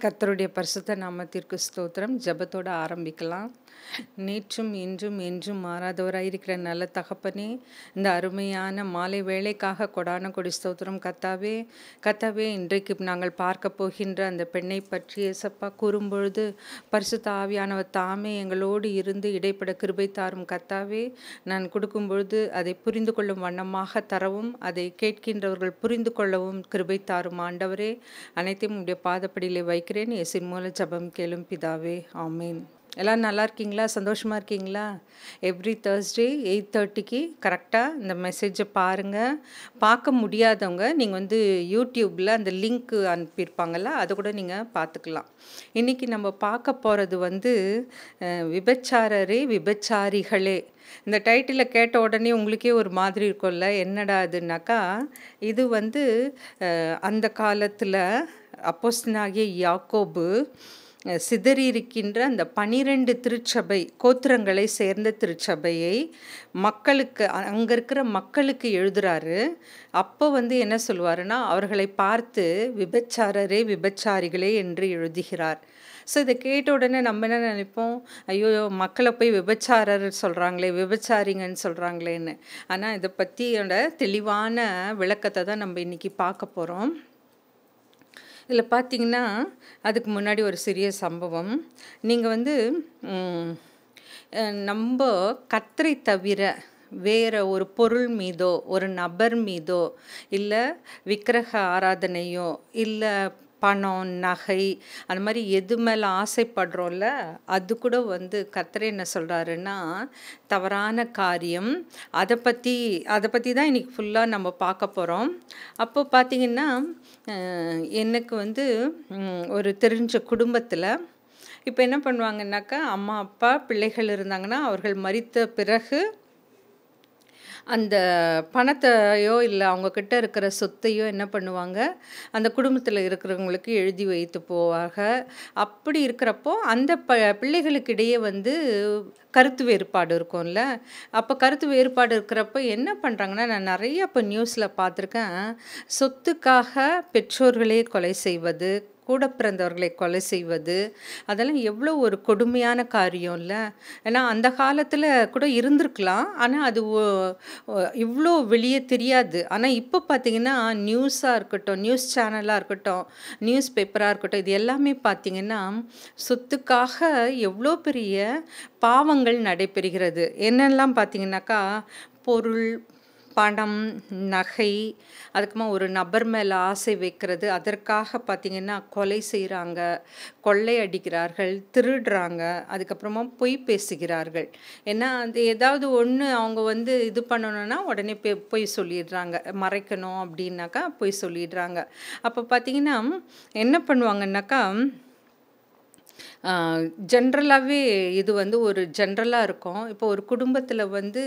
கர்த்தருடைய பரிசுத்த நாமத்திற்கு ஸ்தோத்திரம். ஜபத்தோடு ஆரம்பிக்கலாம். நேற்றும் இன்றும் என்றும் மாறாதவராயிருக்கிற நல்ல தகப்பனே இந்த அருமையான மாலை வேலைக்காக கொடான கொடி ஸ்தோத்திரம் கத்தாவே கத்தாவே இன்றைக்கு நாங்கள் பார்க்க போகின்ற அந்த பெண்ணை பற்றி ஏசப்பா கூறும்பொழுது பரிசுத்த ஆவியானவர் தாமே எங்களோடு இருந்து இடைப்பட கிருபை தாரும் கத்தாவே நான் கொடுக்கும் பொழுது அதை புரிந்து கொள்ளும் வண்ணமாக தரவும் அதை கேட்கின்றவர்கள் புரிந்து கொள்ளவும் கிருபை தாரும் ஆண்டவரே அனைத்தையும் உடைய பாதப்படியிலே வைக்கிறேன். எசின் மூல ஜபம் கேளும் பிதாவே ஆமேன். எல்லாம் நல்லா இருக்கீங்களா? சந்தோஷமாக இருக்கீங்களா? எவ்ரி தேர்ஸ்டே எயிட் தேர்ட்டிக்கு கரெக்டாக இந்த மெசேஜை பாருங்கள் பார்க்க முடியாதவங்க நீங்கள் வந்து யூடியூப்பில் அந்த லிங்க் அனுப்பியிருப்பாங்கல்ல அதை கூட நீங்கள் பார்த்துக்கலாம். இன்றைக்கி நம்ம பார்க்க போகிறது வந்து விபச்சாரரே விபச்சாரிகளே. இந்த டைட்டிலை கேட்ட உடனே உங்களுக்கே ஒரு மாதிரி இருக்கும்ல. என்னடா அதுனாக்கா இது வந்து அந்த காலத்தில் அப்போஸ்தனாகிய யாக்கோபு சிதறியிருக்கின்ற அந்த பனிரெண்டு திருச்சபை கோத்திரங்களை சேர்ந்த திருச்சபையை மக்களுக்கு அங்கே இருக்கிற மக்களுக்கு எழுதுறாரு. அப்போ வந்து என்ன சொல்லுவாருன்னா அவர்களை பார்த்து விபச்சாரரே விபச்சாரிகளே என்று எழுதுகிறார். ஸோ இதை கேட்ட உடனே நம்ம என்ன நினைப்போம்? ஐயோ மக்களை போய் விபச்சாரர் சொல்கிறாங்களே விபச்சாரிங்கன்னு சொல்கிறாங்களேன்னு ஆனால் இதை பற்றியோட தெளிவான விளக்கத்தை தான் நம்ம இன்றைக்கி பார்க்க போகிறோம் இதில் பார்த்தீங்கன்னா அதுக்கு முன்னாடி ஒரு சிறிய சம்பவம். நீங்கள் வந்து நம்ம கத்தரை தவிர வேற ஒரு பொருள் மீதோ ஒரு நபர் மீதோ இல்லை விக்கிரக ஆராதனையோ இல்லை பணம் நகை அந்த மாதிரி எது மேலே ஆசைப்படுறோம்ல அது கூட வந்து கத்தரை என்ன சொல்கிறாருன்னா தவறான காரியம். அதை பற்றி அதை பற்றி தான் இன்றைக்கி ஃபுல்லாக நம்ம பார்க்க போகிறோம் அப்போ பார்த்திங்கன்னா எனக்கு வந்து ஒரு தெரிஞ்ச குடும்பத்தில் இப்போ என்ன பண்ணுவாங்கன்னாக்கா அம்மா அப்பா பிள்ளைகள் இருந்தாங்கன்னா அவர்கள் மறித்த பிறகு அந்த பணத்தையோ இல்லை அவங்கக்கிட்ட இருக்கிற சொத்தையோ என்ன பண்ணுவாங்க? அந்த குடும்பத்தில் இருக்கிறவங்களுக்கு எழுதி வைத்து போவாங்க அப்படி இருக்கிறப்போ அந்த ப பிள்ளைகளுக்கிடையே வந்து கருத்து வேறுபாடு இருக்கும்ல. அப்போ கருத்து வேறுபாடு இருக்கிறப்ப என்ன பண்ணுறாங்கன்னா நான் நிறைய இப்போ நியூஸில் பார்த்துருக்கேன். சொத்துக்காக பெற்றோர்களே கொலை செய்வது கூட பிறந்தவர்களை கொலை செய்வது அதெல்லாம் எவ்வளோ ஒரு கொடுமையான காரியம் இல்லை. ஏன்னா அந்த காலத்தில் கூட இருந்திருக்கலாம். ஆனால் அது இவ்வளோ வெளியே தெரியாது. ஆனால் இப்போ பார்த்திங்கன்னா நியூஸாக இருக்கட்டும் நியூஸ் சேனலாக இருக்கட்டும் நியூஸ் பேப்பராக இருக்கட்டும் இது எல்லாமே பார்த்திங்கன்னா சொத்துக்காக எவ்வளோ பெரிய பாவங்கள் நடைபெறுகிறது. என்னெல்லாம் பார்த்திங்கனாக்கா பொருள் பணம் நகை அதுக்குமா ஒரு நபர் மேலே ஆசை வைக்கிறது. அதற்காக பார்த்திங்கன்னா கொலை செய்கிறாங்க கொள்ளை அடிக்கிறார்கள் திருடுறாங்க. அதுக்கப்புறமா பொய் பேசுகிறார்கள். ஏன்னா அது ஏதாவது ஒன்று அவங்க வந்து இது பண்ணணும்னா உடனே போய் பொய் சொல்லிடுறாங்க. மறைக்கணும் அப்படின்னாக்கா பொய் சொல்லிடுறாங்க. அப்போ பார்த்திங்கன்னா என்ன பண்ணுவாங்கன்னாக்கா ஜென்ரலாகவே இது வந்து ஒரு ஜென்ரலாக இருக்கும். இப்போ ஒரு குடும்பத்தில் வந்து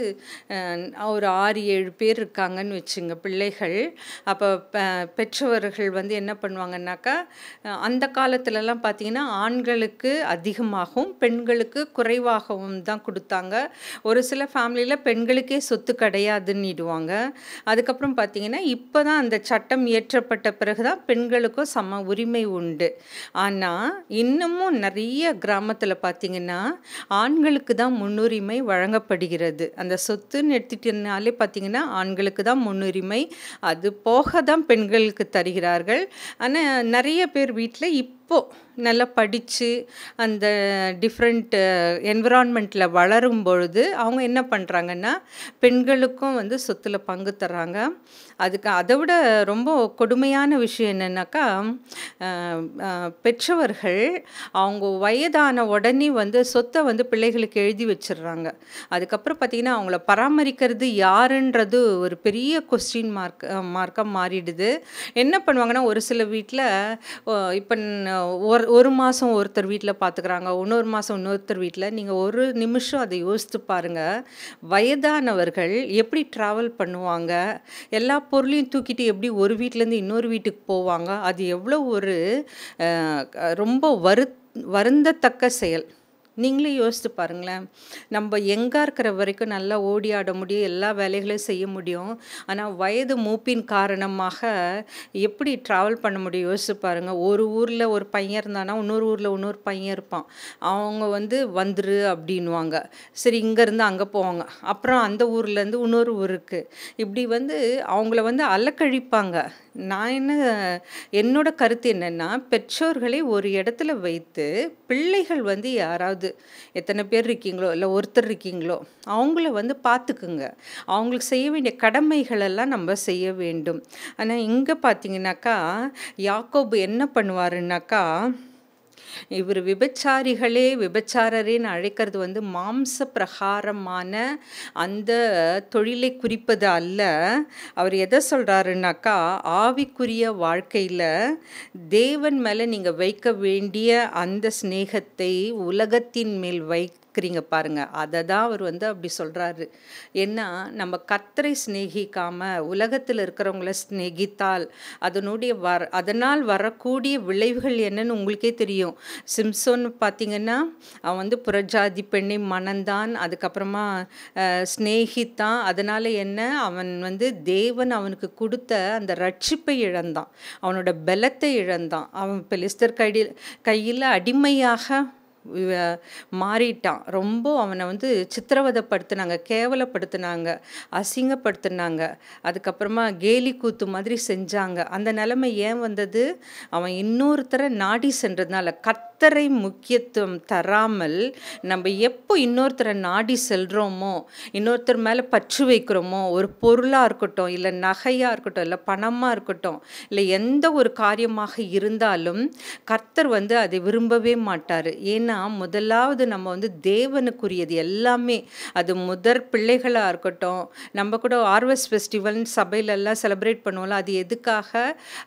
ஒரு ஆறு ஏழு பேர் இருக்காங்கன்னு வச்சுங்க பிள்ளைகள். அப்போ பெற்றவர்கள் வந்து என்ன பண்ணுவாங்கன்னாக்கா அந்த காலத்துலலாம் பார்த்திங்கன்னா ஆண்களுக்கு அதிகமாகவும் பெண்களுக்கு குறைவாகவும் தான் கொடுத்தாங்க. ஒரு சில ஃபேமிலியில் பெண்களுக்கே சொத்து கிடையாதுன்னிடுவாங்க அதுக்கப்புறம் பார்த்திங்கன்னா இப்போ தான் அந்த சட்டம் இயற்றப்பட்ட பிறகு தான் பெண்களுக்கும் சம உரிமை உண்டு. ஆனால் இன்னமும் நிறைய கிராமத்தில் பார்த்தீங்கன்னா ஆண்களுக்கு தான் முன்னுரிமை வழங்கப்படுகிறது. அந்த சொத்துன்னு எடுத்துட்டனாலே பார்த்தீங்கன்னா ஆண்களுக்கு தான் முன்னுரிமை. அது போக தான் பெண்களுக்கு தருகிறார்கள். ஆனால் நிறைய பேர் வீட்டில் இப்போ இப்போது நல்லா படித்து அந்த டிஃப்ரெண்ட் என்விரான்மெண்ட்டில் வளரும் பொழுது அவங்க என்ன பண்ணுறாங்கன்னா பெண்களுக்கும் வந்து சொத்துல பங்கு தர்றாங்க. அதுக்கு அதை விட ரொம்ப கொடுமையான விஷயம் என்னென்னாக்கா பெற்றவர்கள் அவங்க வயதான உடனே வந்து சொத்தை வந்து பிள்ளைகளுக்கு எழுதி வச்சிடுறாங்க. அதுக்கப்புறம் பார்த்திங்கன்னா அவங்கள பராமரிக்கிறது யாருன்றது ஒரு பெரிய கொஸ்டின் மார்க் மார்க்காக மாறிடுது. என்ன பண்ணுவாங்கன்னா ஒரு சில வீட்டில் இப்போ ஒரு ஒரு மாதம் ஒருத்தர் வீட்டில் பார்த்துக்குறாங்க இன்னொரு மாதம் இன்னொருத்தர் வீட்டில் நீங்கள் ஒரு நிமிஷம் அதை யோசித்து பாருங்கள் வயதானவர்கள் எப்படி ட்ராவல் பண்ணுவாங்க? எல்லா பொருளையும் தூக்கிட்டு எப்படி ஒரு வீட்டிலேருந்து இன்னொரு வீட்டுக்கு போவாங்க? அது எவ்வளோ ஒரு ரொம்ப வரு வருந்தத்தக்க செயல். நீங்களே யோசித்து பாருங்களேன். நம்ம எங்கே இருக்கிற வரைக்கும் நல்லா ஓடி ஆட முடியும் எல்லா வேலைகளையும் செய்ய முடியும். ஆனால் வயது மூப்பின் காரணமாக எப்படி ட்ராவல் பண்ண முடியும் யோசித்து பாருங்கள் ஒரு ஊரில் ஒரு பையன் இருந்தானா இன்னொரு ஊரில் இன்னொரு பையன் இருப்பான். அவங்க வந்து வந்துரு அப்படின்வாங்க சரி இங்கேருந்து அங்கே போவாங்க. அப்புறம் அந்த ஊர்லேருந்து இன்னொரு ஊருக்கு இப்படி வந்து அவங்கள வந்து அலக்கழிப்பாங்க. நான் என்ன என்னோட கருத்து என்னென்னா பெற்றோர்களை ஒரு இடத்துல வைத்து பிள்ளைகள் வந்து யாராவது எத்தனை பேர் இருக்கீங்களோ இல்லை ஒருத்தர் இருக்கீங்களோ அவங்கள வந்து பார்த்துக்குங்க. அவங்களுக்கு செய்ய வேண்டிய கடமைகளெல்லாம் நம்ம செய்ய வேண்டும். ஆனால் இங்கே பார்த்தீங்கன்னாக்கா யாக்கோபு என்ன பண்ணுவாருன்னாக்கா இவர் விபச்சாரிகளே விபச்சாரரேன்னு அழைக்கிறது வந்து மாம்ச பிரகாரமான அந்த தொழிலை குறிப்பது அல்ல. அவர் எதை சொல்கிறாருனாக்கா ஆவிக்குரிய வாழ்க்கையில் தேவன் மேலே நீங்கள் வைக்க வேண்டிய அந்த சிநேகத்தை உலகத்தின் மேல் வை இருக்கிறீங்க பாருங்கள் அதை தான் அவர் வந்து அப்படி சொல்கிறாரு ஏன்னா நம்ம கத்தரை சிநேகிக்காமல் உலகத்தில் இருக்கிறவங்கள சிநேகித்தால் அதனுடைய வர அதனால் வரக்கூடிய விளைவுகள் என்னன்னு உங்களுக்கே தெரியும். சிம்சோன் பார்த்தீங்கன்னா அவன் வந்து புறஜாதி பெண்ணை மணந்தான் அதுக்கப்புறமா ஸ்நேகித்தான் அதனால் என்ன? அவன் வந்து தேவன் அவனுக்கு கொடுத்த அந்த ரட்சிப்பை இழந்தான். அவனோட பலத்தை இழந்தான். அவன் பெலிஸ்தர் கையில் கையில் அடிமையாக மாறிட்டான். ரொம்ப அவனை வந்து சித்திரவதைப்படுத்தினாங்க கேவலப்படுத்தினாங்க அசிங்கப்படுத்தினாங்க. அதுக்கப்புறமா கேலி கூத்து மாதிரி செஞ்சாங்க. அந்த நிலைமை ஏன் வந்தது? அவன் இன்னொருத்தரை நாடி சென்றதுனால கத்தரை முக்கியத்துவம் தராமல் நம்ம எப்போ இன்னொருத்தரை நாடி செல்கிறோமோ இன்னொருத்தர் மேலே பற்று வைக்கிறோமோ ஒரு பொருளாக இருக்கட்டும் இல்லை நகையாக இருக்கட்டும் இல்லை பணமாக இருக்கட்டும் இல்லை எந்த ஒரு காரியமாக இருந்தாலும் கர்த்தர் வந்து அதை விரும்பவே மாட்டார். ஏன்னா ஏன்னா முதலாவது நம்ம வந்து தேவனுக்குரியது எல்லாமே. அது முதற் பிள்ளைகளாக இருக்கட்டும் நம்ம கூட ஆர்வஸ் ஃபெஸ்டிவல்னு சபையிலெல்லாம் செலிப்ரேட் பண்ணுவோம்ல அது எதுக்காக?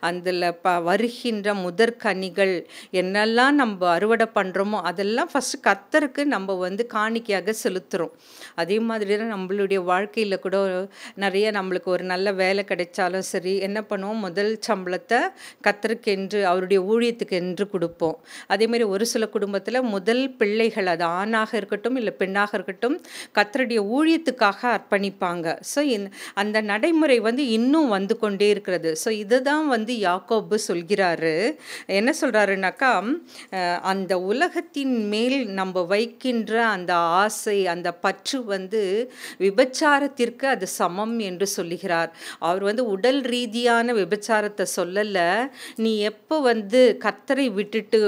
அதில் ப வருகின்ற முதற் கனிகள் என்னெல்லாம் நம்ம அறுவடை பண்ணுறோமோ அதெல்லாம் ஃபஸ்ட்டு கத்தருக்கு நம்ம வந்து காணிக்கையாக செலுத்துகிறோம் அதே மாதிரி தான் நம்மளுடைய வாழ்க்கையில் கூட நிறைய நம்மளுக்கு ஒரு நல்ல வேலை கிடைச்சாலும் சரி என்ன பண்ணுவோம்? முதல் சம்பளத்தை கத்தருக்கு என்று அவருடைய ஊழியத்துக்கு என்று கொடுப்போம் அதேமாதிரி ஒரு சில குடும்பத்தில் முதல் பிள்ளைகள் அது ஆணாக இருக்கட்டும் இல்லை பெண்ணாக இருக்கட்டும் கத்தருடைய ஊழியத்துக்காக அர்ப்பணிப்பாங்க. ஸோ அந்த நடைமுறை வந்து இன்னும் வந்து கொண்டே இருக்கிறது. ஸோ இதுதான் வந்து யாக்கோபு சொல்கிறாரு. என்ன சொல்கிறாருனாக்கா அந்த உலகத்தின் மேல் நம்ம வைக்கின்ற அந்த ஆசை அந்த பற்று வந்து விபச்சாரத்திற்கு அது சமம் என்று சொல்லுகிறார். அவர் வந்து உடல் ரீதியான விபச்சாரத்தை சொல்லலை. நீ எப்போ வந்து கத்தரை விட்டுட்டு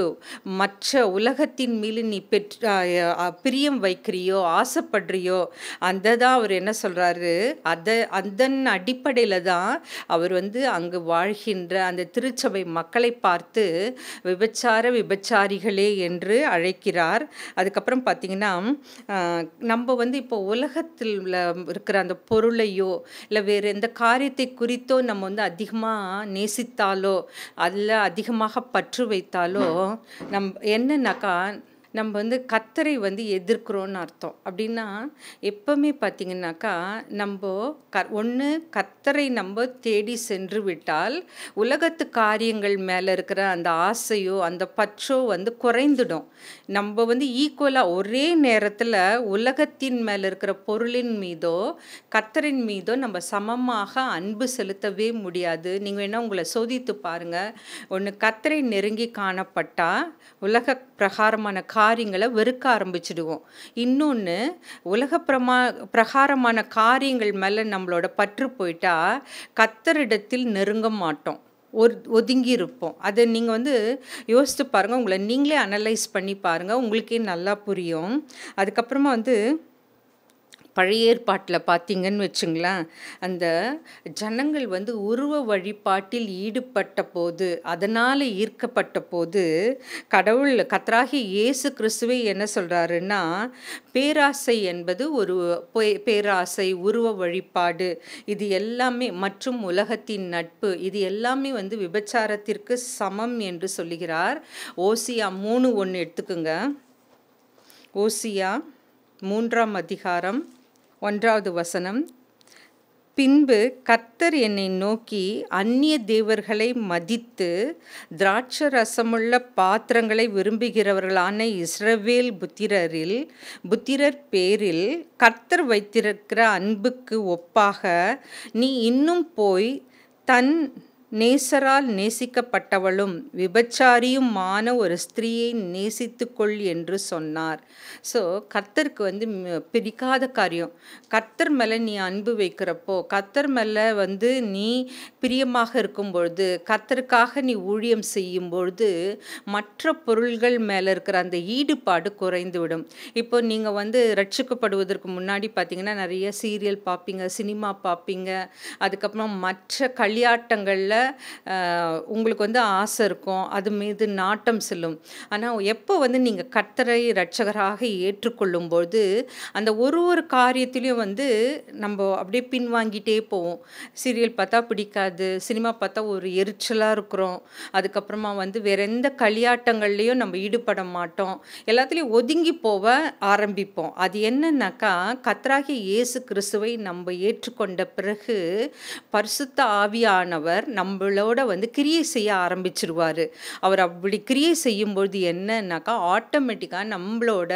மற்ற உலகத்தின் மீது நீ பெற்று பிரியம் வைக்கிறியோ ஆசைப்படுறியோ அந்த தான் அவர் என்ன சொல்கிறாரு அதை அதன் அடிப்படையில் தான் அவர் வந்து அங்கு வாழ்கின்ற அந்த திருச்சபை மக்களை பார்த்து விபச்சார விபச்சாரிகளே என்று அழைக்கிறார். அதுக்கப்புறம் பார்த்திங்கன்னா நம்ம வந்து இப்போ உலகத்தில் இருக்கிற அந்த பொருளையோ இல்லை வேறு எந்த காரியத்தை குறித்தோ நம்ம வந்து அதிகமாக நேசித்தாலோ அதில் அதிகமாக பற்று வைத்தாலோ நம் என்னன்னாக்கா நம்ம வந்து கத்தரை வந்து எதிர்க்கிறோன்னு அர்த்தம். அப்படின்னா எப்பவுமே பார்த்திங்கனாக்கா நம்ம க ஒன்று கத்தரை நம்ம தேடி சென்று விட்டால் உலகத்து காரியங்கள் மேலே இருக்கிற அந்த ஆசையோ அந்த பற்றோ வந்து குறைந்துடும். நம்ம வந்து ஈக்குவலாக ஒரே நேரத்தில் உலகத்தின் மேலே இருக்கிற பொருளின் மீதோ கத்தரின் மீதோ நம்ம சமமாக அன்பு செலுத்தவே முடியாது. நீங்கள் வேணால் உங்களை சோதித்து பாருங்கள் ஒன்று கத்தரை நெருங்கி காணப்பட்டால் உலக பிரகாரமான காரியங்களை வெறுக்க ஆரம்பிச்சிடுவோம். இன்னொன்று உலக பிரமா பிரகாரமான காரியங்கள் மேலே நம்மளோட பற்று போயிட்டா கத்தரிடத்தில் நெருங்க மாட்டோம். ஒரு ஒதுங்கி இருப்போம். அதை நீங்கள் வந்து யோசித்து பாருங்கள் உங்களை நீங்களே அனலைஸ் பண்ணி பாருங்கள் உங்களுக்கே நல்லா புரியும். அதுக்கப்புறமா வந்து பழைய ஏற்பாட்டில் பார்த்தீங்கன்னு வச்சுங்களேன் அந்த ஜனங்கள் வந்து உருவ வழிபாட்டில் ஈடுபட்ட போது அதனால் ஈர்க்கப்பட்ட போது கடவுள் கத்ராகி இயேசு கிறிஸ்துவை என்ன சொல்கிறாருன்னா பேராசை என்பது ஒரு பேராசை உருவ வழிபாடு இது எல்லாமே மற்றும் உலகத்தின் நட்பு இது எல்லாமே வந்து விபச்சாரத்திற்கு சமம் என்று சொல்லுகிறார். ஓசியா மூணு ஒன்று எடுத்துக்குங்க. ஓசியா மூன்றாம் அதிகாரம் ஒன்றாவது வசனம். பின்பு கர்த்தர் என்னை நோக்கி அந்நிய தேவர்களை மதித்து திராட்ச ரசமுள்ள பாத்திரங்களை விரும்புகிறவர்களான இஸ்ரவேல் புத்திரரில் புத்திரர் பேரில் கர்த்தர் வைத்திருக்கிற அன்புக்கு ஒப்பாக நீ இன்னும் போய் தன் நேசரால் நேசிக்கப்பட்டவளும் விபச்சாரியுமான ஒரு ஸ்திரீயை நேசித்துக்கொள் என்று சொன்னார். ஸோ கர்த்தருக்கு வந்து ம- பிடிக்காத காரியம். கர்த்தர் மேலே நீ அன்பு வைக்கிறப்போ கர்த்தர் மேலே வந்து நீ பிரியமாக இருக்கும் பொழுது கர்த்தருக்காக நீ ஊழியம் செய்யும் பொழுது மற்ற பொருள்கள் மேலே இருக்கிற அந்த ஈடுபாடு குறைந்துவிடும். இப்போ நீங்கள் வந்து ரட்சிக்கப்படுவதற்கு முன்னாடி பார்த்தீங்கன்னா நிறைய சீரியல் பார்ப்பீங்க சினிமா பார்ப்பீங்க அதுக்கப்புறம் மற்ற களியாட்டங்களில் உங்களுக்கு வந்து ஆசை இருக்கும். அது மீது நாட்டம் செல்லும். ஆனால் எப்போ வந்து நீங்கள் கர்த்தரை ரட்சகராக ஏற்றுக்கொள்ளும்போது அந்த ஒரு ஒரு காரியத்திலையும் வந்து நம்ம அப்படியே பின்வாங்கிட்டே போவோம். சீரியல் பார்த்தா பிடிக்காது. சினிமா பார்த்தா ஒரு எரிச்சலாக இருக்கிறோம். அதுக்கப்புறமா வந்து வேற எந்த களியாட்டங்கள்லேயும் நம்ம ஈடுபட மாட்டோம். எல்லாத்துலேயும் ஒதுங்கி போக ஆரம்பிப்போம். அது என்னன்னாக்கா கத்ராகி இயேசு கிறிஸ்துவை நம்ம ஏற்றுக்கொண்ட பிறகு பரிசுத்த ஆவியானவர் நம்மளோட வந்து கிரியை செய்ய ஆரம்பிச்சிருவார். அவர் அப்படி கிரியை செய்யும்போது என்னன்னாக்கா ஆட்டோமேட்டிக்காக நம்மளோட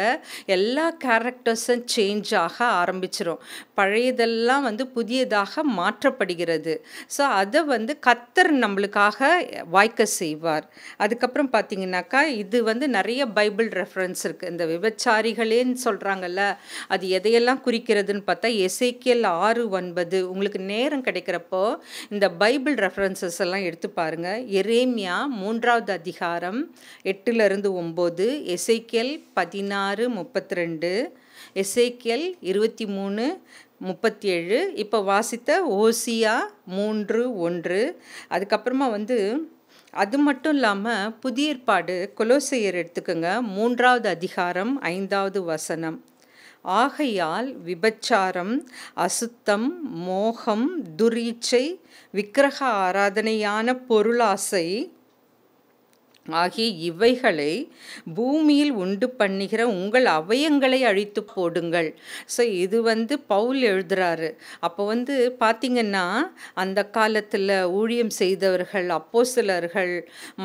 எல்லா கேரக்டர்ஸும் சேஞ்ச் ஆக ஆரம்பிச்சிரும். பழையதெல்லாம் வந்து புதியதாக மாற்றப்படுகிறது. ஸோ அதை வந்து கத்தர் நம்மளுக்காக வாய்க்க செய்வார். அதுக்கப்புறம் பார்த்தீங்கன்னாக்கா இது வந்து நிறைய பைபிள் ரெஃபரன்ஸ் இருக்குது இந்த விபச்சாரிகளேன்னு சொல்கிறாங்கல்ல அது எதையெல்லாம் குறிக்கிறதுன்னு பார்த்தா எசேக்கியல் ஆறு ஒன்பது. உங்களுக்கு நேரம் கிடைக்கிறப்போ இந்த பைபிள் ரெஃபரன்ஸ் ரெஃபரன்சஸ் எல்லாம் எடுத்து பாருங்கள் எரேமியா மூன்றாவது அதிகாரம் எட்டுலேருந்து ஒம்பது எசேக்கியல் பதினாறு முப்பத்தி ரெண்டு எசேக்கியல் இருபத்தி மூணு முப்பத்தி ஏழு இப்போ வாசித்த ஓசியா மூன்று ஒன்று. அதுக்கப்புறமா வந்து அது மட்டும் இல்லாமல் புதிய ஏற்பாடு கொலோசையர் எடுத்துக்கோங்க. மூன்றாவது அதிகாரம் ஐந்தாவது வசனம். ஆகையால் விபச்சாரம் அசுத்தம் மோகம் துரீச்சை விக்கிரக ஆராதனையான பொருளாசை ஆகிய இவைகளை பூமியில் உண்டு பண்ணுகிற உங்கள் அவயங்களை அழித்து போடுங்கள். ஸோ இது வந்து பவுல் எழுதுறாரு. அப்போ வந்து பார்த்திங்கன்னா அந்த காலத்தில் ஊழியம் செய்தவர்கள் அப்போசிலர்கள்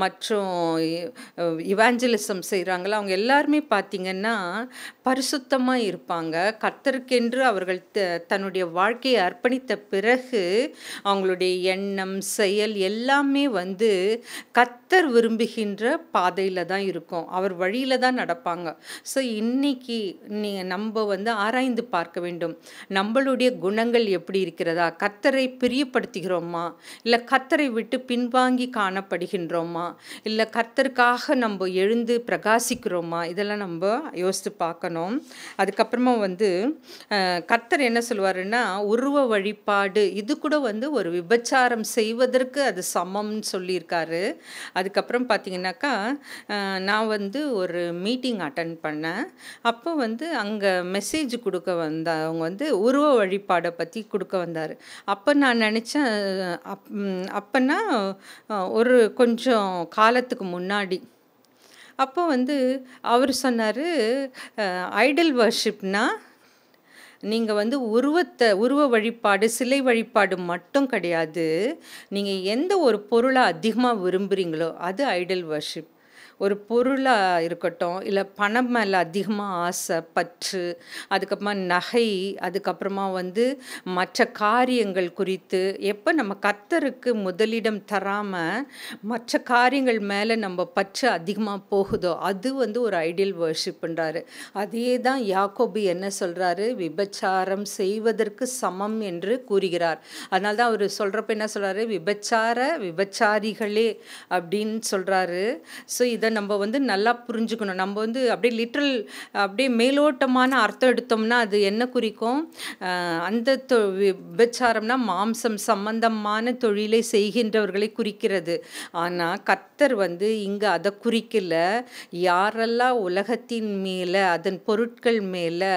மற்றும் இவாஞ்சலிசம் செய்கிறாங்களா அவங்க எல்லாருமே பார்த்திங்கன்னா பரிசுத்தமாக இருப்பாங்க. கர்த்தருக்கென்று அவர்கள் த- தன்னுடைய வாழ்க்கையை அர்ப்பணித்த பிறகு அவங்களுடைய எண்ணம் செயல் எல்லாமே வந்து கத்தர் விரும்புகின்ற பாதையில் தான் இருக்கும். அவர் வழியில் தான் நடப்பாங்க. ஸோ இன்னைக்கு நீ நம்ம வந்து ஆராய்ந்து பார்க்க வேண்டும். நம்மளுடைய குணங்கள் எப்படி இருக்கிறதா? கத்தரை பிரியப்படுத்துகிறோமா? இல்லை கத்தரை விட்டு பின்வாங்கி காணப்படுகின்றோமா? இல்லை கர்த்தருக்காக நம்ம எழுந்து பிரகாசிக்கிறோமா? இதெல்லாம் நம்ம யோசித்து பார்க்கணும். அதுக்கப்புறமா வந்து கர்த்தர் என்ன சொல்லுவாருன்னா உருவ வழிபாடு. இது கூட வந்து ஒரு விபச்சாரம் செய்வதற்கு அது சமம்னு சொல்லியிருக்காரு. அதுக்கப்புறம் பார்த்தீங்கன்னாக்கா நான் வந்து ஒரு மீட்டிங் அட்டன் பண்ணேன். அப்போ வந்து அங்கே மெசேஜ் கொடுக்க வந்த அவங்க வந்து உருவ வழிபாடை பற்றி கொடுக்க வந்தார். அப்போ நான் நினச்சேன் அப் அப்போனா ஒரு கொஞ்சம் காலத்துக்கு முன்னாடி அப்போ வந்து அவர் சொன்னார் ஐடல் வர்ஷிப்னா நீங்கள் வந்து உருவத்தை உருவ வழிபாடு சிலை வழிபாடு மட்டும் கிடையாது. நீங்கள் எந்த ஒரு பொருளை அதிகமாக விரும்புகிறீங்களோ அது ஐடல் வர்ஷிப் ஒரு பொருளாக இருக்கட்டும் இல்லை பணம் மேலே அதிகமாக ஆசை பற்று அதுக்கப்புறமா நகை அதுக்கப்புறமா வந்து மற்ற காரியங்கள் குறித்து எப்போ நம்ம கத்தருக்கு முதலிடம் தராமல் மற்ற காரியங்கள் மேலே நம்ம பற்று அதிகமாக போகுதோ அது வந்து ஒரு ஐடியல் வர்ஷிப்ன்றாரு அதே தான் யாக்கோபு என்ன சொல்கிறாரு விபச்சாரம் செய்வதற்கு சமம் என்று கூறுகிறார். அதனால தான் அவர் சொல்கிறப்ப என்ன சொல்கிறாரு விபச்சார விபச்சாரிகளே அப்படின்னு சொல்கிறாரு ஸோ இதை நம்ம வந்து நல்லா புரிஞ்சுக்கணும். நம்ம வந்து அப்படியே லிட்ரல் அப்படியே மேலோட்டமான அர்த்தம் எடுத்தோம்னா அது என்ன குறிக்கும்? அந்த தொ விபச்சாரம்னா மாம்சம் சம்பந்தமான தொழிலை செய்கின்றவர்களை குறிக்கிறது. ஆனால் கத்தர் வந்து இங்கே அதை குறிக்கல. யாரெல்லாம் உலகத்தின் மேலே அதன் பொருட்கள் மேலே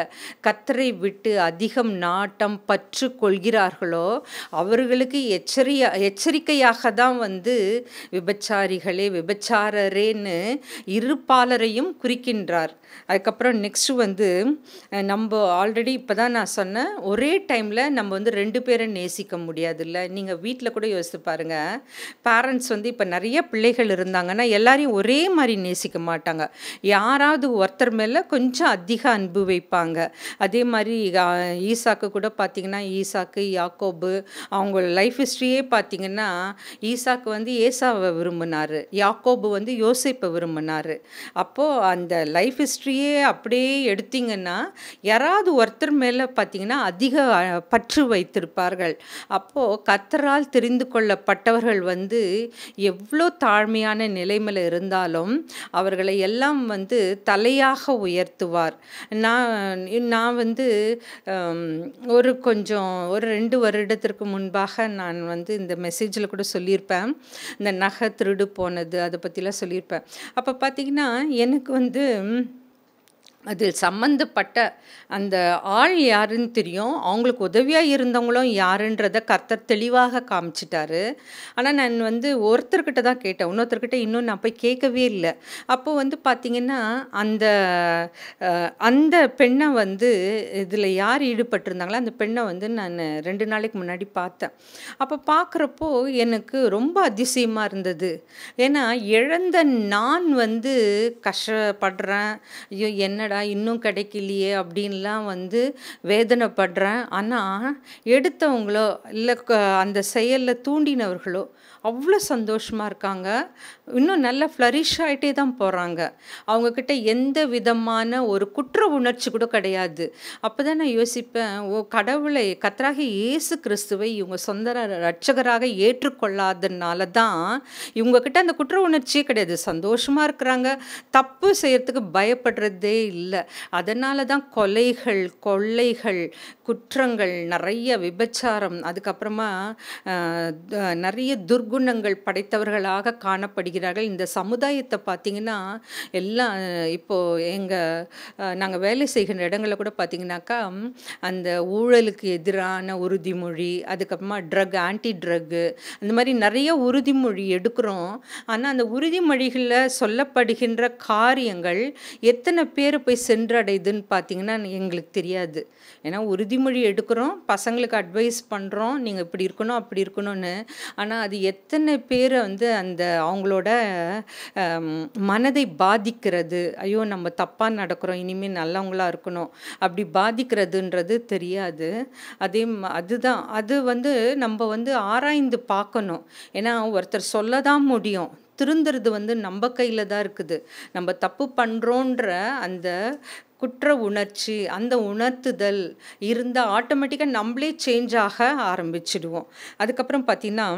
கத்தரை விட்டு அதிகம் நாட்டம் பற்று கொள்கிறார்களோ அவர்களுக்கு எச்சரியா எச்சரிக்கையாக தான் வந்து விபச்சாரிகளே விபச்சாரரேன்னு இருப்பாளரையும் குறிக்கின்றார். அதுக்கப்புறம் நெக்ஸ்ட்டு வந்து நம்ம ஆல்ரெடி இப்போ தான் நான் சொன்னேன் ஒரே டைமில் நம்ம வந்து ரெண்டு பேரை நேசிக்க முடியாதுல்ல. நீங்கள் வீட்டில் கூட யோசித்து பாருங்கள் பேரண்ட்ஸ் வந்து இப்போ நிறைய பிள்ளைகள் இருந்தாங்கன்னா எல்லாரையும் ஒரே மாதிரி நேசிக்க மாட்டாங்க. யாராவது ஒருத்தர் மேலே கொஞ்சம் அதிக அன்பு வைப்பாங்க. அதே மாதிரி ஈசாக்கு கூட பார்த்தீங்கன்னா ஈசாக்கு யாக்கோபு அவங்க லைஃப் ஹிஸ்ட்ரியே பார்த்தீங்கன்னா ஈசாக்கு வந்து ஏசாவை விரும்பினார். யாக்கோபு வந்து யோசிப்பை விரும்பினார். அப்போது அந்த லைஃப் ஹிஸ்ட்ரி ஹிஸ்ட்ரியே அப்படியே எடுத்திங்கன்னா யாராவது ஒருத்தர் மேலே பார்த்திங்கன்னா அதிக பற்று வைத்திருப்பார்கள். அப்போது கத்தரால் தெரிந்து கொள்ளப்பட்டவர்கள் வந்து எவ்வளோ தாழ்மையான நிலைமையில் இருந்தாலும் அவர்களை எல்லாம் வந்து தலையாக உயர்த்துவார். நான் நான் வந்து ஒரு கொஞ்சம் ஒரு ரெண்டு வருடத்திற்கு முன்பாக நான் வந்து இந்த மெசேஜில் கூட சொல்லியிருப்பேன். இந்த நகை திருடு போனது அதை பற்றிலாம் சொல்லியிருப்பேன். அப்போ பார்த்தீங்கன்னா எனக்கு வந்து அதில் சம்மந்தப்பட்ட அந்த ஆள் யாருன்னு தெரியும். அவங்களுக்கு உதவியாக இருந்தவங்களும் யாருன்றத கர்த்தர் தெளிவாக காமிச்சிட்டாரு. ஆனால் நான் வந்து ஒருத்தர்கிட்ட தான் கேட்டேன். இன்னொருத்தர்கிட்ட இன்னும் நான் போய் கேட்கவே இல்லை. அப்போ வந்து பார்த்திங்கன்னா அந்த அந்த பெண்ணை வந்து இதில் யார் ஈடுபட்டிருந்தாங்களோ அந்த பெண்ணை வந்து நான் ரெண்டு நாளைக்கு முன்னாடி பார்த்தேன். அப்போ பார்க்குறப்போ எனக்கு ரொம்ப அதிசயமாக இருந்தது. ஏன்னா இழந்த நான் வந்து கஷ்டப்படுறேன். ஐயோ என்னடா இன்னும் கிடைக்கலையே அப்படின்லாம் வந்து வேதனைப்படுறேன். ஆனால் எடுத்தவங்களோ இல்லை அந்த செயலில் தூண்டினவர்களோ அவ்வளோ சந்தோஷமாக இருக்காங்க. இன்னும் நல்லா ஃப்ளரிஷ் ஆகிட்டே தான் போகிறாங்க அவங்கக்கிட்ட எந்த விதமான ஒரு குற்ற உணர்ச்சி கூட கிடையாது. அப்போ தான் நான் யோசிப்பேன் ஓ கடவுளை கத்தராக இயேசு கிறிஸ்துவை இவங்க சொந்த ரட்சகராக ஏற்றுக்கொள்ளாதனால தான் இவங்கக்கிட்ட அந்த குற்ற உணர்ச்சியே கிடையாது. சந்தோஷமாக இருக்கிறாங்க. தப்பு செய்கிறதுக்கு பயப்படுறதே இல்லை. அதனால தான் கொலைகள் கொள்ளைகள் குற்றங்கள் நிறைய விபச்சாரம் அதுக்கப்புறமா நிறைய துர்க நற்குணங்கள் படைத்தவர்களாக காணப்படுகிறார்கள். இந்த சமுதாயத்தை பார்த்திங்கன்னா எல்லாம் இப்போது எங்கள் நாங்கள் வேலை செய்கின்ற இடங்களில் கூட பார்த்திங்கனாக்கா அந்த ஊழலுக்கு எதிரான உறுதிமொழி அதுக்கப்புறமா ட்ரக் ஆன்டி ட்ரக்கு அந்த மாதிரி நிறைய உறுதிமொழி எடுக்கிறோம். ஆனால் அந்த உறுதிமொழிகளில் சொல்லப்படுகின்ற காரியங்கள் எத்தனை பேர் போய் சென்றடையுதுன்னு பார்த்தீங்கன்னா எங்களுக்கு தெரியாது. ஏன்னா உறுதிமொழி எடுக்கிறோம் பசங்களுக்கு அட்வைஸ் பண்ணுறோம் நீங்கள் இப்படி இருக்கணும் அப்படி இருக்கணும்னு. ஆனால் அது எத் எத்தனை பேரை வந்து அந்த அவங்களோட மனதை பாதிக்கிறது ஐயோ நம்ம தப்பாக நடக்கிறோம் இனிமேல் நல்லவங்களாக இருக்கணும் அப்படி பாதிக்கிறதுன்றது தெரியாது. அதே அதுதான். அது வந்து நம்ம வந்து ஆராய்ந்து பார்க்கணும். ஏன்னா ஒருத்தர் சொல்ல தான் முடியும். திருந்துறது வந்து நம்ம கையில் தான் இருக்குது. நம்ம தப்பு பண்ணுறோன்ற அந்த குற்ற உணர்ச்சி அந்த உணர்த்துதல் இருந்தால் ஆட்டோமேட்டிக்காக நம்மளே சேஞ்ச் ஆக ஆரம்பிச்சிடுவோம். அதுக்கப்புறம் பார்த்திங்கன்னா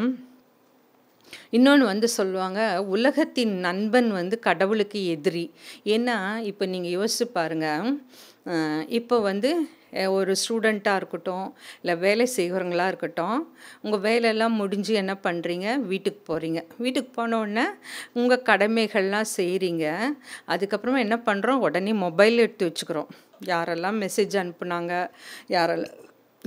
இன்னொன்று வந்து சொல்லுவாங்க உலகத்தின் நண்பன் வந்து கடவுளுக்கு எதிரி. ஏன்னா இப்போ நீங்கள் யோசிச்சு பாருங்கள் இப்போ வந்து ஒரு ஸ்டூடெண்ட்டாக இருக்கட்டும் இல்லை வேலை செய்கிறவங்களா இருக்கட்டும் உங்கள் வேலையெல்லாம் முடிஞ்சு என்ன பண்ணுறீங்க வீட்டுக்கு போகிறீங்க வீட்டுக்கு போனோடனே உங்கள் கடமைகள்லாம் செய்கிறீங்க அதுக்கப்புறமா என்ன பண்ணுறோம் உடனே மொபைல் எடுத்து வச்சுக்கிறோம். யாரெல்லாம் மெசேஜ் அனுப்புனாங்க யாரெல்லாம்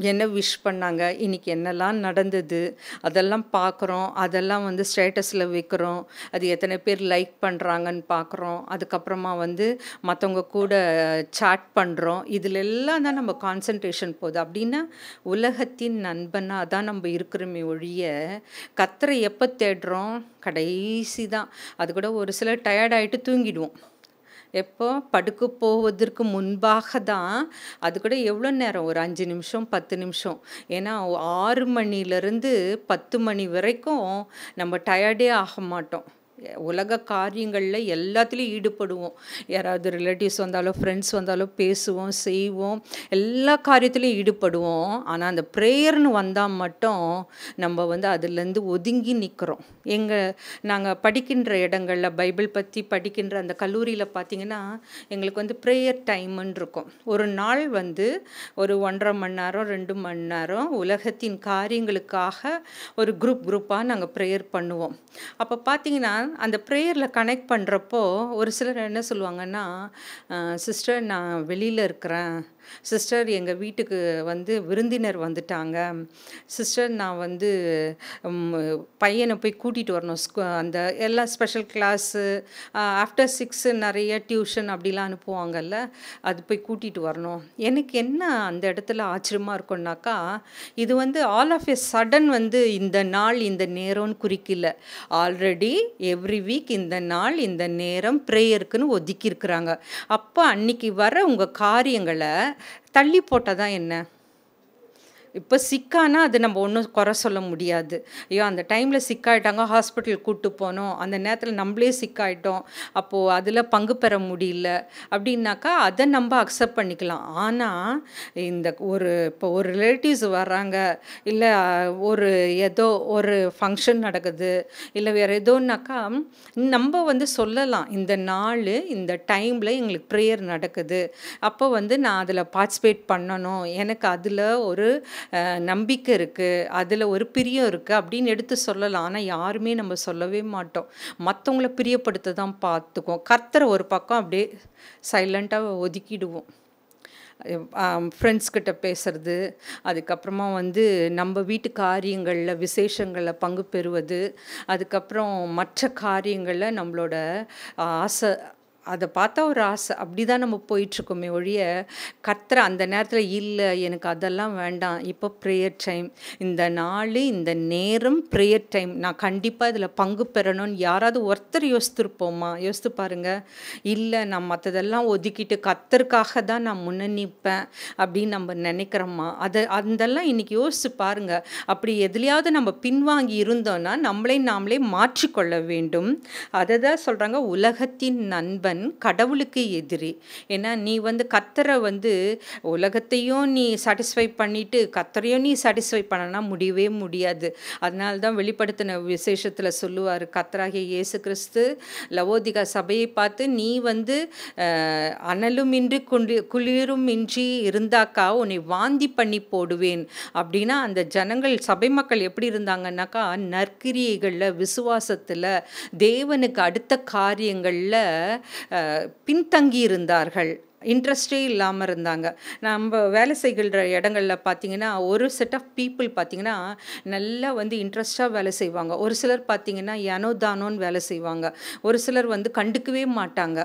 என்ன விஷ் பண்ணாங்க? இன்றைக்கி என்னெல்லாம் நடந்தது? அதெல்லாம் பார்க்குறோம். அதெல்லாம் வந்து ஸ்டேட்டஸில் வைக்கிறோம். அது எத்தனை பேர் லைக் பண்ணுறாங்கன்னு பார்க்குறோம். அதுக்கப்புறமா வந்து மற்றவங்க கூட சாட் பண்ணுறோம் இதில் எல்லாம் தான் நம்ம கான்சன்ட்ரேஷன் போகுது. அப்படின்னா உலகத்தின் நண்பனாக தான் நம்ம இருக்கிறோமே ஒழிய கத்தரை எப்போ தேடுறோம்? கடைசி தான் அது கூட ஒரு சிலர் டயர்டாயிட்டு தூங்கிடுவோம். எப்போ? படுக்க போவதற்கு முன்பாக தான் அது கூட எவ்வளோ நேரம்? ஒரு அஞ்சு நிமிஷம் பத்து நிமிஷம். ஏன்னா ஆறு மணிலேருந்து பத்து மணி வரைக்கும் நம்ம டயர்டே ஆக மாட்டோம். உலக காரியங்களில் எல்லாத்துலேயும் ஈடுபடுவோம். யாராவது ரிலேட்டிவ்ஸ் வந்தாலும் ஃப்ரெண்ட்ஸ் வந்தாலும் பேசுவோம் செய்வோம். எல்லா காரியத்துலேயும் ஈடுபடுவோம். ஆனால் அந்த ப்ரேயர்னு வந்தால் மட்டும் நம்ம வந்து அதுலேருந்து ஒதுங்கி நிற்கிறோம் எங்கள் நாங்கள் படிக்கின்ற இடங்களில் பைபிள் பற்றி படிக்கின்ற அந்த கல்லூரியில் பார்த்திங்கன்னா எங்களுக்கு வந்து ப்ரேயர் டைம்னு இருக்கும். ஒரு நாள் வந்து ஒரு ஒன்றரை மணி நேரம் ரெண்டு மணி நேரம் உலகத்தின் காரியங்களுக்காக ஒரு குரூப் குரூப்பாக நாங்கள் ப்ரேயர் பண்ணுவோம். அப்போ பார்த்திங்கன்னா அந்த ப்ரேயரில் கனெக்ட் பண்ணுறப்போ ஒரு சிலர் என்ன சொல்லுவாங்கன்னா சிஸ்டர் நான் வெளியில் இருக்கிறேன். சிஸ்டர் எங்கள் வீட்டுக்கு வந்து விருந்தினர் வந்துட்டாங்க. சிஸ்டர் நான் வந்து பையனை போய் கூட்டிகிட்டு வரணும். ஸ்கூ அந்த எல்லா ஸ்பெஷல் கிளாஸு ஆஃப்டர் சிக்ஸு நிறைய டியூஷன் அப்படிலாம் அனுப்புவாங்கல்ல அது போய் கூட்டிகிட்டு வரணும். எனக்கு என்ன அந்த இடத்துல ஆச்சரியமாக இருக்கும்னாக்கா இது வந்து ஆல் ஆஃப் எ சடன் வந்து இந்த நாள் இந்த நேரம்னு குறிக்கல. ஆல்ரெடி எவ்ரி வீக் இந்த நாள் இந்த நேரம் ப்ரேயருக்குன்னு ஒதுக்கியிருக்கிறாங்க. அப்போ அன்னைக்கு வர உங்கள் காரியங்களை தள்ளி போட்டால் தான் என்ன? இப்போ சிக்கானா அது நம்ம ஒன்றும் குறை சொல்ல முடியாது. ஐயோ அந்த டைமில் சிக்காயிட்டாங்க ஹாஸ்பிட்டல் கூட்டு போனோம். அந்த நேரத்தில் நம்மளே சிக்காயிட்டோம். அப்போது அதில் பங்கு பெற முடியல. அப்படின்னாக்கா அதை நம்ம அக்செப்ட் பண்ணிக்கலாம். ஆனால் இந்த ஒரு இப்போ ஒரு ரிலேட்டிவ்ஸ் வர்றாங்க இல்லை ஒரு ஏதோ ஒரு ஃபங்க்ஷன் நடக்குது இல்லை வேறு ஏதோன்னாக்கா நம்ம வந்து சொல்லலாம். இந்த நாள் இந்த டைமில் எங்களுக்கு ப்ரேயர் நடக்குது. அப்போ வந்து நான் அதில் பார்ட்டிசிபேட் பண்ணணும். எனக்கு அதில் ஒரு நம்பிக்கை இருக்குது அதில் ஒரு பிரியம் இருக்குது அப்படின்னு எடுத்து சொல்லலாம். ஆனால் யாருமே நம்ம சொல்லவே மாட்டோம். மற்றவங்கள பிரியப்படுத்த தான் பார்த்துக்குவோம் கர்த்தரை ஒரு பக்கம் அப்படியே சைலண்ட்டாக ஒதுக்கிடுவோம். ஃப்ரெண்ட்ஸ் கிட்ட பேசுறது அதுக்கப்புறமா வந்து நம்ம வீட்டு காரியங்களில் விசேஷங்களில் பங்கு பெறுவது அதுக்கப்புறம் மற்ற காரியங்களில் நம்மளோட ஆசை அதை பார்த்தா ஒரு ஆசை. அப்படி தான் நம்ம போயிட்டுருக்கோமே ஒழிய கத்துற அந்த நேரத்தில் இல்லை எனக்கு அதெல்லாம் வேண்டாம். இப்போ ப்ரேயர் டைம் இந்த நாள் இந்த நேரம் ப்ரேயர் டைம் நான் கண்டிப்பாக இதில் பங்கு பெறணும்னு யாராவது ஒருத்தர் யோசித்திருப்போமா? யோசித்து பாருங்கள் இல்லை நான் மற்றதெல்லாம் ஒதுக்கிட்டு கத்தருக்காக தான் நான் முன்ன நிற்பேன் அப்படின்னு நம்ம நினைக்கிறோமா? அதை அதெல்லாம் இன்னைக்கு யோசித்து பாருங்கள் அப்படி எதுலையாவது நம்ம பின்வாங்கி இருந்தோம்னா நம்மளை நாமளே மாற்றிக்கொள்ள வேண்டும். அதை தான் சொல்கிறாங்க உலகத்தின் நண்பன். கடவுளுக்கு எதிரி. ஏன்னா நீ வந்து கத்தரை வந்து உலகத்தையும் நீ சாட்டிஸ்ஃபை பண்ணிட்டு கத்தரையும் நீ சாட்டிஸ்ஃபை பண்ணனா முடியவே முடியாது. அதனால தான் வெளிப்படுத்தின விசேஷத்தில் சொல்லுவார் கத்தராகிய இயேசு கிறிஸ்து லவோதிகா சபையை பார்த்து நீ வந்து அனலும் இன்றி குளி குளிரும் இன்றி இருந்தாக்கா உன்னை வாந்தி பண்ணி போடுவேன். அப்படின்னா அந்த ஜனங்கள் சபை மக்கள் எப்படி இருந்தாங்கன்னாக்கா நற்கிரியைகளில் விசுவாசத்தில் தேவனுக்கு அடுத்த காரியங்களில் பின்தங்கியிருந்தார்கள். இன்ட்ரெஸ்டே இல்லாமல் இருந்தாங்க. நம்ம வேலை செய்கிற இடங்களில் பார்த்தீங்கன்னா ஒரு செட் ஆஃப் பீப்புள் பார்த்தீங்கன்னா நல்லா வந்து இன்ட்ரெஸ்டாக வேலை செய்வாங்க. ஒரு சிலர் பார்த்தீங்கன்னா ஏனோ தானோன்னு வேலை செய்வாங்க. ஒரு சிலர் வந்து கண்டுக்கவே மாட்டாங்க.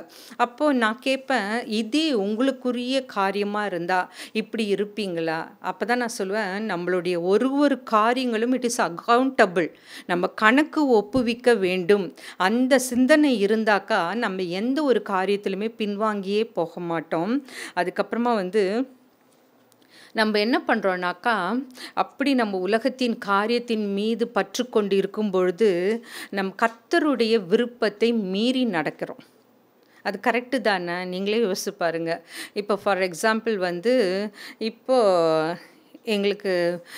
அப்போது நான் கேட்பேன் இதே உங்களுக்குரிய காரியமாக இருந்தால் இப்படி இருப்பீங்களா? அப்போ தான் நான் சொல்லுவேன் நம்மளுடைய ஒரு ஒரு காரியங்களும் இட் இஸ் அக்கௌண்டபிள் நம்ம கணக்கு ஒப்புவிக்க வேண்டும். அந்த சிந்தனை இருந்தாக்கா நம்ம எந்த ஒரு காரியத்திலுமே பின்வாங்கியே போக மாட்டோம். அதுக்கப்புறமா வந்து நம்ம என்ன பண்ணுறோன்னாக்கா அப்படி நம்ம உலகத்தின் காரியத்தின் மீது பற்று கொண்டு இருக்கும் பொழுது நம் கத்தருடைய விருப்பத்தை மீறி நடக்கிறோம். அது கரெக்டு தானே? நீங்களே யோசிச்சு பாருங்க. இப்போ ஃபார் எக்ஸாம்பிள் வந்து இப்போது எங்களுக்கு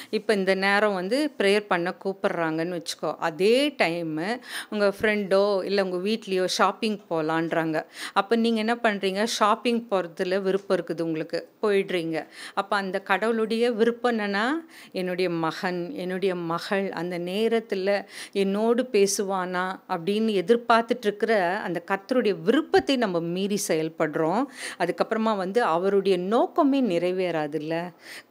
இப்போ இந்த நேரம் வந்து ப்ரேயர் பண்ண கூப்பிட்றாங்கன்னு வச்சுக்கோ. அதே டைமு உங்கள் ஃப்ரெண்டோ இல்லை உங்கள் வீட்லேயோ ஷாப்பிங் போகலான்றாங்க அப்போ நீங்கள் என்ன பண்ணுறீங்க ஷாப்பிங் போகிறதுல விருப்பம் இருக்குது உங்களுக்கு. போயிடுறீங்க. அப்போ அந்த கடவுளுடைய விருப்பம் என்னென்னா என்னுடைய மகன் என்னுடைய மகள் அந்த நேரத்தில் என்னோடு பேசுவானா அப்படின்னு எதிர்பார்த்துட்ருக்கிற அந்த கத்தருடைய விருப்பத்தை நம்ம மீறி செயல்படுறோம். அதுக்கப்புறமா வந்து அவருடைய நோக்கமே நிறைவேறாதுல்ல.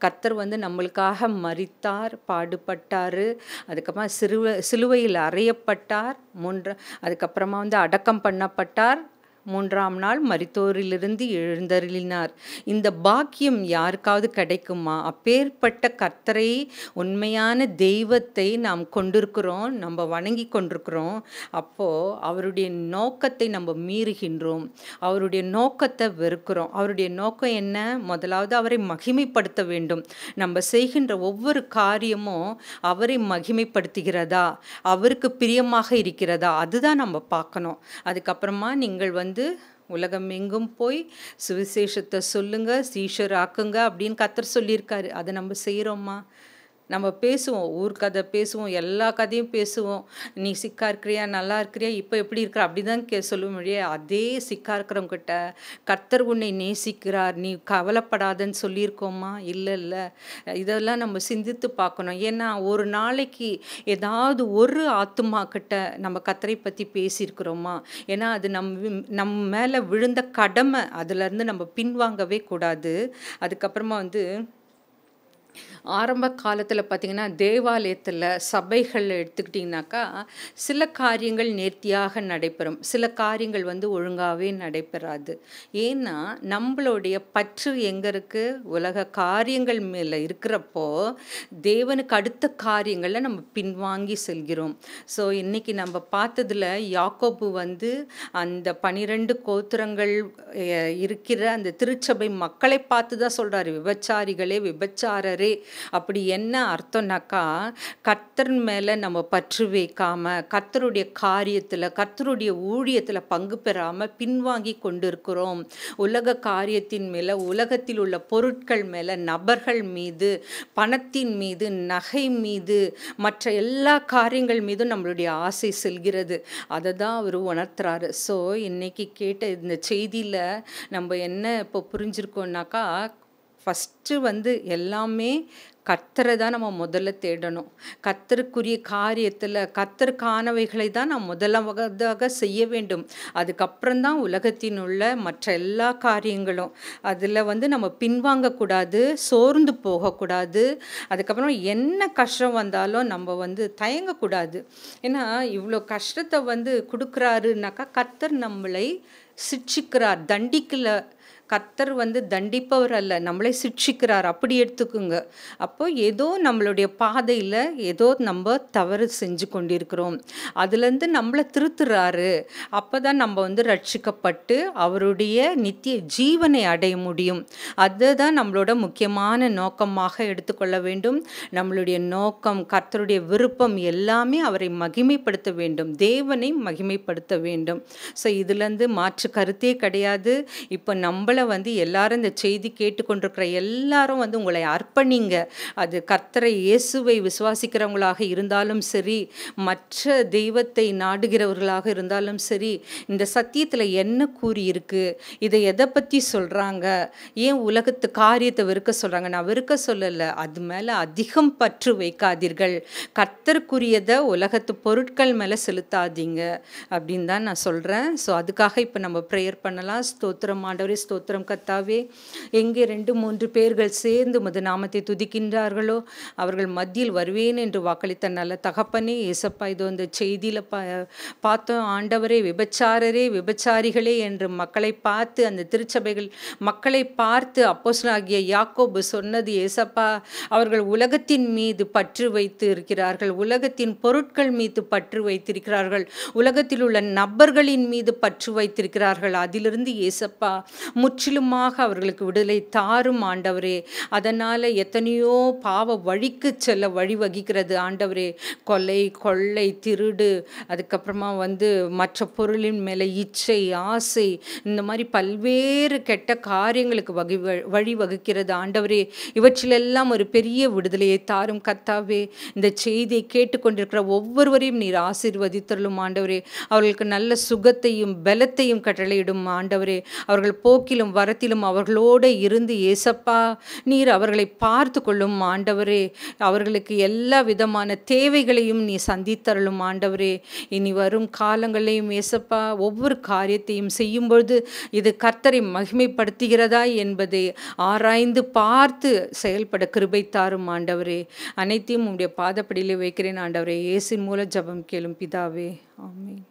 கத்தர் வந்து நம்மளுக்காக மறித்தார் பாடுபட்டார். அதுக்கப்புறமா சிறுவ சிலுவையில் அறையப்பட்டார். மூன்று அதுக்கப்புறமா வந்து அடக்கம் பண்ணப்பட்டார். மூன்றாம் நாள் மரித்தோரிலிருந்து எழுந்தருளினார். இந்த பாக்கியம் யாருக்காவது கிடைக்குமா? அப்பேற்பட்ட கர்த்தரை உண்மையான தெய்வத்தை நாம் கொண்டிருக்கிறோம் நம்ம வணங்கி கொண்டிருக்கிறோம். அப்போது அவருடைய நோக்கத்தை நம்ம மீறுகின்றோம். அவருடைய நோக்கத்தை வெறுக்கிறோம். அவருடைய நோக்கம் என்ன? முதலாவது அவரை மகிமைப்படுத்த வேண்டும். நம்ம செய்கின்ற ஒவ்வொரு காரியமும் அவரை மகிமைப்படுத்துகிறதா? அவருக்கு பிரியமாக இருக்கிறதா? அதுதான் நம்ம பார்க்கணும். அதுக்கப்புறமா நீங்கள் வந்து உலகம் எங்கும் போய் சுவிசேஷத்தை சொல்லுங்க சீஷர் ஆக்குங்க அப்படின்னு கத்தர் சொல்லியிருக்காரு. அதை நம்ம செய்கிறோமா நம்ம பேசுவோம் ஊர் கதை பேசுவோம் எல்லா கதையும் பேசுவோம். நீ சிக்கா இருக்கிறியா நல்லா இருக்கிறியா இப்போ எப்படி இருக்கிற? அப்படி தான் கே சொல்ல மொழியே அதே சிக்கா இருக்கிறவங்கிட்ட கர்த்தர் உன்னை நேசிக்கிறார் நீ கவலைப்படாதன்னு சொல்லியிருக்கோமா? இல்லை இல்லை. இதெல்லாம் நம்ம சிந்தித்து பார்க்கணும். ஏன்னா ஒரு நாளைக்கு ஏதாவது ஒரு ஆத்துமாக்கிட்ட நம்ம கத்தரை பற்றி பேசியிருக்கிறோமா? ஏன்னா அது நம் நம் நம்ம மேலே விழுந்த கடமை அதுலேருந்து நம்ம பின்வாங்கவே கூடாது. அதுக்கப்புறமா வந்து ஆரம்ப காலத்தில் பார்த்திங்கன்னா தேவாலயத்தில் சபைகளில் எடுத்துக்கிட்டிங்கனாக்கா சில காரியங்கள் நேர்த்தியாக நடைபெறும். சில காரியங்கள் வந்து ஒழுங்காகவே நடைபெறாது. ஏன்னா நம்மளுடைய பற்று எங்கே இருக்குது உலக காரியங்கள் மேலே இருக்கிறப்போ தேவனுக்கு அடுத்த காரியங்களில் நம்ம பின்வாங்கி செல்கிறோம். ஸோ இன்னைக்கு நம்ம பார்த்ததுல யாக்கோபு வந்து அந்த பனிரெண்டு கோத்திரங்கள் இருக்கிற அந்த திருச்சபை மக்களை பார்த்து தான் சொல்கிறாரு விபச்சாரிகளே விபச்சாரரே அப்படி என்ன அர்த்தம்னாக்கா கர்த்தர் மேலே நம்ம பற்று வைக்காம கத்தருடைய காரியத்தில் கத்தருடைய ஊழியத்தில் பங்கு பெறாமல் பின்வாங்கி கொண்டிருக்கிறோம். உலக காரியத்தின் மேலே உலகத்தில் உள்ள பொருட்கள் மேலே நபர்கள் மீது பணத்தின் மீது நகை மீது மற்ற எல்லா காரியங்கள் மீதும் நம்மளுடைய ஆசை செல்கிறது. அதை தான் அவர் உணர்த்துறாரு. ஸோ இன்னைக்கு கேட்ட இந்த செய்தியில் நம்ம என்ன இப்போ புரிஞ்சிருக்கோம்னாக்கா ஃபஸ்ட்டு வந்து எல்லாமே கத்தரை தான் நம்ம முதல்ல தேடணும். கத்தருக்குரிய காரியத்தில் கத்தருக்கானவைகளை தான் நாம் முதலாவதாக செய்ய வேண்டும். அதுக்கப்புறம் தான் உலகத்தின் உள்ள மற்ற எல்லா காரியங்களும். அதில் வந்து நம்ம பின்வாங்கக்கூடாது சோர்ந்து போகக்கூடாது. அதுக்கப்புறம் என்ன கஷ்டம் வந்தாலும் நம்ம வந்து தயங்கக்கூடாது. ஏன்னா இவ்வளோ கஷ்டத்தை வந்து கொடுக்குறாருனாக்கா கத்தர் நம்மளை சிட்சிக்கிறார் தண்டிக்கலை கர்த்தர் வந்து தண்டிப்பவர் அல்ல. நம்மளை சிட்சிக்கிறார். அப்படி எடுத்துக்குங்க. அப்போ ஏதோ நம்மளுடைய பாதையில் ஏதோ நம்ம தவறு செஞ்சு கொண்டிருக்கிறோம். அதுலேருந்து நம்மளை திருத்துறாரு. அப்போ தான் நம்ம வந்து ரட்சிக்கப்பட்டு அவருடைய நித்திய ஜீவனை அடைய முடியும். அதுதான் நம்மளோட முக்கியமான நோக்கமாக எடுத்துக்கொள்ள வேண்டும். நம்மளுடைய நோக்கம் கர்த்தருடைய விருப்பம் எல்லாமே அவரை மகிமைப்படுத்த வேண்டும். தேவனை மகிமைப்படுத்த வேண்டும். ஸோ இதுலேருந்து மாற்று கருத்தே கிடையாது. இப்போ நம்மளை வந்து எல்லாரும் இந்த செய்தி கேட்டுக்கொண்டிருக்கிற எல்லாரும் வந்து உங்களை அர்ப்பணிங்க. அது கர்த்தரை இயேசுவை விசுவாசிக்கிறவங்களாக இருந்தாலும் சரி மற்ற தெய்வத்தை நாடுகிறவர்களாக இருந்தாலும் சரி இந்த சத்தியத்தில் என்ன கூறியிருக்கு இதை எதை பற்றி சொல்கிறாங்க ஏன் உலகத்து காரியத்தை வெறுக்க சொல்கிறாங்க நான் வெறுக்க சொல்லலை அது மேலே அதிகம் பற்று வைக்காதீர்கள். கர்த்தருக்குரியதை உலகத்து பொருட்கள் மேலே செலுத்தாதீங்க அப்படின்னு தான் நான் சொல்கிறேன் ஸோ அதுக்காக இப்போ நம்ம ப்ரேயர் பண்ணலாம். ஸ்தோத்திரம் ஆண்டவரே ஸ்தோத்திரம். கத்தாவே எங்கே ரெண்டு மூன்று பேர்கள் சேர்ந்து மது நாமத்தை துதிக்கின்றார்களோ அவர்கள் மத்தியில் வருவேன் என்று வாக்களித்த நல்ல தகப்பனே ஏசப்பா இதோ அந்த செய்தியில் பா பார்த்தோம் ஆண்டவரே விபச்சாரரே விபச்சாரிகளே என்று மக்களை பார்த்து அந்த திருச்சபைகள் மக்களை பார்த்து அப்போஸ்தலனாகிய யாக்கோபு சொன்னது ஏசப்பா அவர்கள் உலகத்தின் மீது பற்று வைத்து இருக்கிறார்கள் உலகத்தின் பொருட்கள் மீது பற்று வைத்திருக்கிறார்கள் உலகத்தில் உள்ள நபர்களின் மீது பற்று வைத்திருக்கிறார்கள். அதிலிருந்து ஏசப்பா முற்றிலுமாக அவர்களுக்கு விடுதலை தாரும் ஆண்டவரே. அதனால் எத்தனையோ பாவ வழிக்கு செல்ல வழிவகிக்கிறது ஆண்டவரே. கொலை கொள்ளை திருடு அதுக்கப்புறமா வந்து மற்ற பொருளின் மேலே இச்சை ஆசை இந்த மாதிரி பல்வேறு கெட்ட காரியங்களுக்கு வகை வழிவகுக்கிறது ஆண்டவரே. இவற்றிலெல்லாம் ஒரு பெரிய விடுதலையை தாரும் கத்தாவே இந்த செய்தியை கேட்டுக்கொண்டிருக்கிற ஒவ்வொருவரையும் நீர் ஆசீர்வதித்தருளும் ஆண்டவரே. அவர்களுக்கு நல்ல சுகத்தையும் பலத்தையும் கட்டளையிடும் ஆண்டவரே. அவர்கள் போக்கிலும் வரத்திலும் அவர்களோடு இருந்து ஏசப்பா நீர் அவர்களை பார்த்து கொள்ளும் ஆண்டவரே. அவர்களுக்கு எல்லா விதமான தேவைகளையும் நீ சந்தித்தருளும் ஆண்டவரே. இனி வரும் காலங்களையும் ஏசப்பா ஒவ்வொரு காரியத்தையும் செய்யும் பொழுது இது கர்த்தரை மகிமைப்படுத்துகிறதா என்பதை ஆராய்ந்து பார்த்து செயல்பட கிருபை தாரும் ஆண்டவரே. அனைத்தையும் உங்களுடைய பாதப்படியிலே வைக்கிறேன் ஆண்டவரே. இயேசின் மூல ஜபம் கேளும் பிதாவே. ஆமென்.